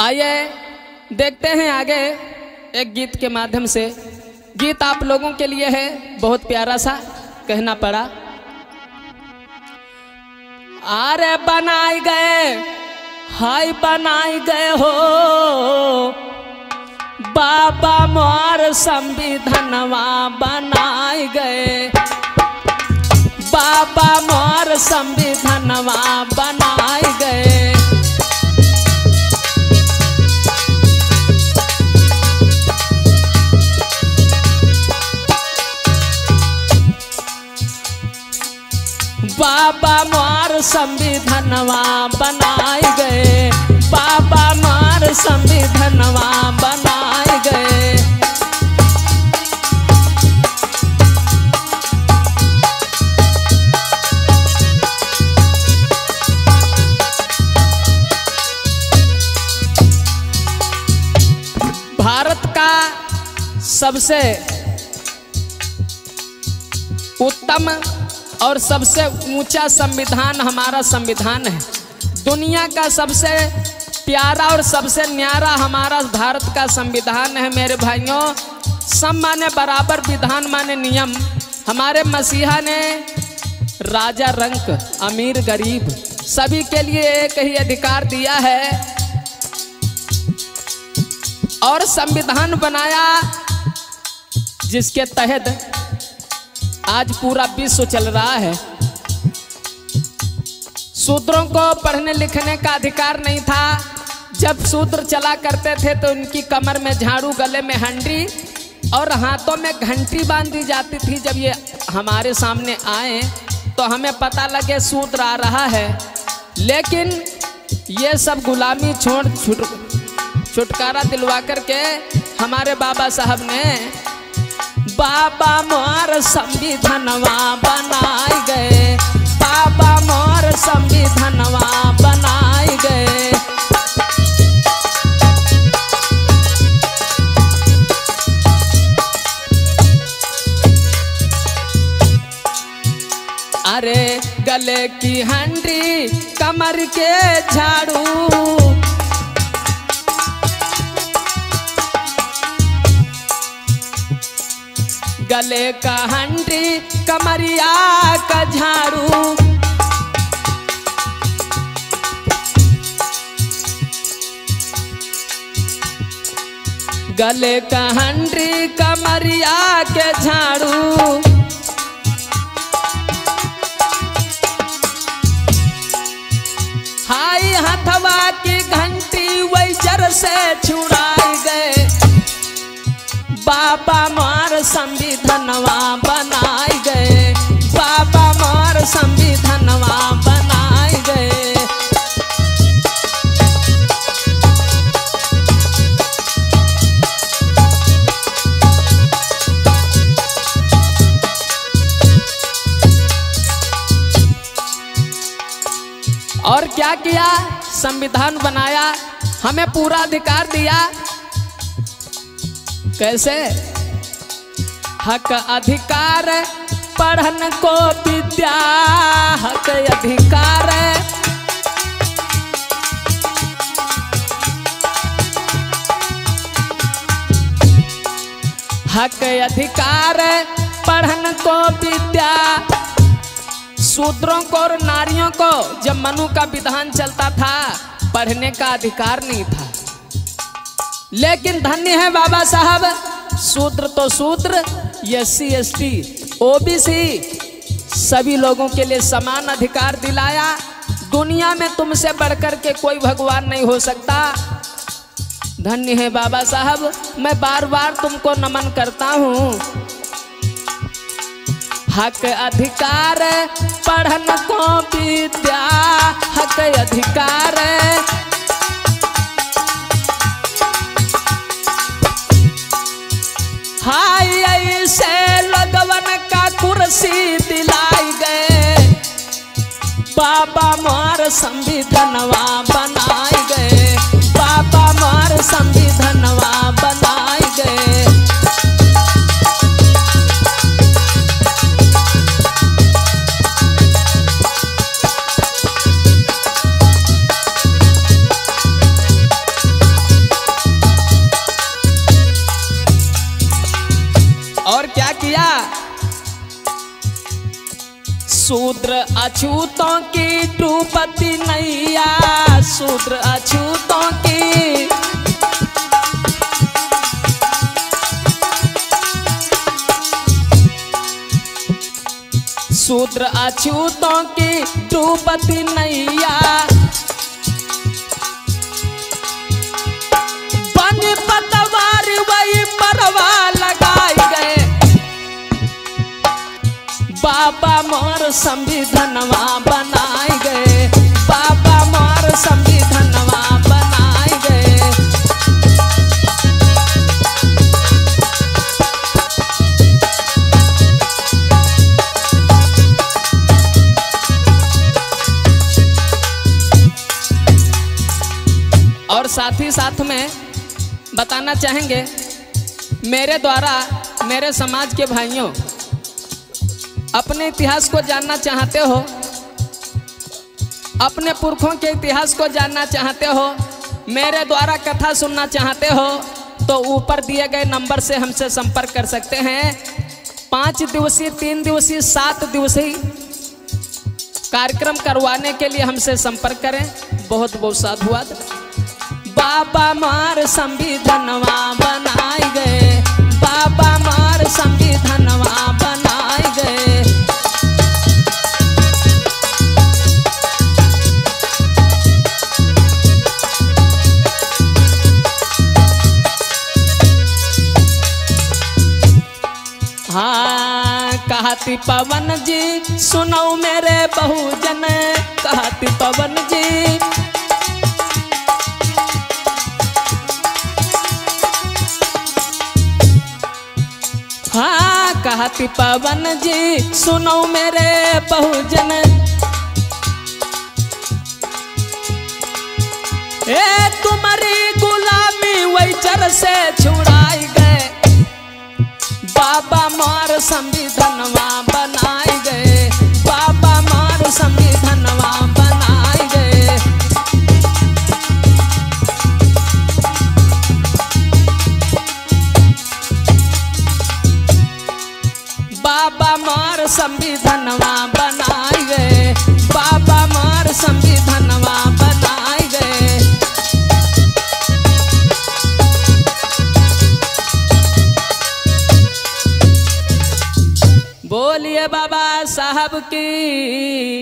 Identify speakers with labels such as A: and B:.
A: आइए, देखते हैं आगे एक गीत के माध्यम से। गीत आप लोगों के लिए है, बहुत प्यारा सा, कहना पड़ा। अरे बनाए गए, हाय बनाए गए हो। बाबा मोर संविधानवा बनाए गए। बाबा मार संविधानवा बनाए गए। बाबा मार संविधानवा बनाए गए। भारत का सबसे उत्तम और सबसे ऊँचा संविधान हमारा संविधान है। दुनिया का सबसे प्यारा और सबसे न्यारा हमारा भारत का संविधान है, मेरे भाइयों। सब माने बराबर विधान, माने नियम। हमारे मसीहा ने राजा रंक, अमीर गरीब, सभी के लिए एक ही अधिकार दिया है। और संविधान बनाया जिसके तहत आज पूरा विश्व चल रहा है। शूद्रों को पढ़ने लिखने का अधिकार नहीं था। जब शूद्र चला करते थे तो उनकी कमर में झाड़ू, गले में हंडी और हाथों में घंटी बाँध दी जाती थी। जब ये हमारे सामने आए तो हमें पता लगे सूत्र आ रहा है। लेकिन ये सब गुलामी छोड़ छुट छुटकारा दिलवा करके हमारे बाबा साहब ने बाबा मोर संविधानवा बनाए गए। बाबा मोर संविधानवा बनाए गए। अरे गले की हंडी कमर के झाड़ू गले का हंडी, कमरिया का झाड़ू। गले का हंडी, कमरिया के झाड़ू। हाई हथवा की घंटी वैजर से छुड़ाई संविधानवा बनाए गए। बाबा मार संविधानवा बनाए गए। और क्या किया? संविधान बनाया। हमें पूरा अधिकार दिया। कैसे? हक अधिकार, पढ़न को विद्या, हक अधिकार। हक अधिकार, पढ़न को विद्या। शूद्रों को और नारियों को जब मनु का विधान चलता था, पढ़ने का अधिकार नहीं था। लेकिन धन्य है बाबा साहब सूत्र तो शूद्र S C S T OBC सभी लोगों के लिए समान अधिकार दिलाया। दुनिया में तुमसे बढ़कर के कोई भगवान नहीं हो सकता। धन्य है बाबा साहब, मैं बार बार तुमको नमन करता हूँ। हक अधिकार, पढ़न को विद्या हक अधिकार कुर्सी दिलाई गए। बाबा मार संविधानवा बनाए गए। बाबा मार संविधानवा शूद्र अछूतों की टूपति नैया। शूद्र अछूतों की शूद्र अछूतों की टूपति नैया। बाबा मोर संविधनवा बनाए गए। बाबा मोर संविधनवा बनाए गए। और साथ ही साथ में बताना चाहेंगे, मेरे द्वारा, मेरे समाज के भाइयों अपने इतिहास को जानना चाहते हो? अपने पुरखों के इतिहास को जानना चाहते हो? मेरे द्वारा कथा सुनना चाहते हो? तो ऊपर दिए गए नंबर से हमसे संपर्क कर सकते हैं। पाँच दिवसीय, तीन दिवसीय, सात दिवसीय कार्यक्रम करवाने के लिए हमसे संपर्क करें। बहुत बहुत साधुवाद। बाबा मार संविधनवा बनाए गए। बाबा मार संविधनवा कहती पवन जी सुनो मेरे बहुजन। कहती पवन जी। हाँ कहती पवन जी सुनो मेरे बहुजन। ए, तुम्हारी गुलामी वैचर से छुड़ाई बाबा साहब की